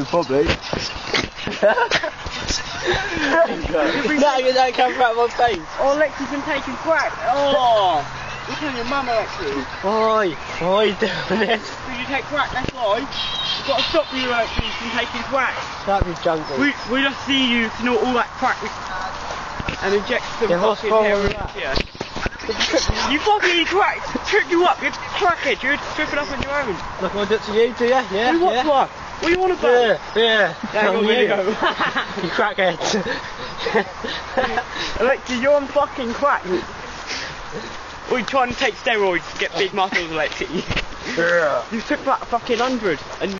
probably. Eh? no, you don't come out of my face. Oh, Lexi's been taking crack. Oh, you're telling your mum, Alexei. Why? Why are you doing this? Did you take crack? That's why. We've got to stop you, Alexei, from taking crack. That'd be jungle. We we just see you snort all that crack and inject some Yeah, what's fucking wrong heroin with that? into you. You fucking crack, trip you up, you're crackhead, you're tripping up on your own. Look what I did to you, do ya? Yeah, What, yeah. what? What do you want about? Yeah, yeah. Yeah, I got I'm video. you. you crackhead. Alexei, you're on fucking crack. You trying to take steroids to get big muscles, Alexei. yeah. You took a fucking hundred and